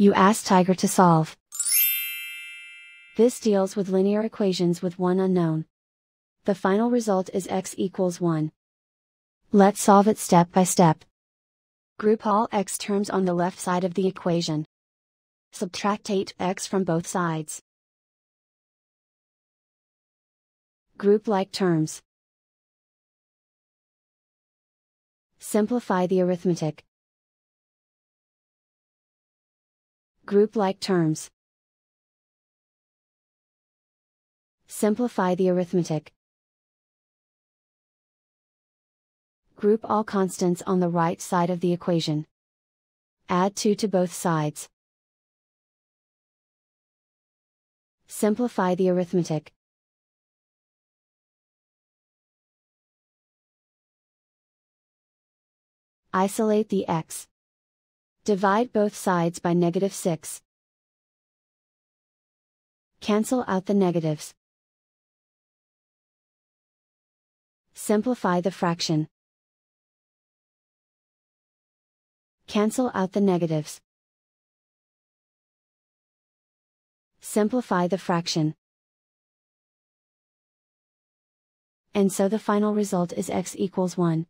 You ask Tiger to solve. This deals with linear equations with one unknown. The final result is x equals 1. Let's solve it step by step. Group all x terms on the left side of the equation. Subtract 8x from both sides. Group like terms. Simplify the arithmetic. Group like terms. Simplify the arithmetic. Group all constants on the right side of the equation. Add 2 to both sides. Simplify the arithmetic. Isolate the x. Divide both sides by negative 6. Cancel out the negatives. Simplify the fraction. Cancel out the negatives. Simplify the fraction. And so the final result is x equals 1.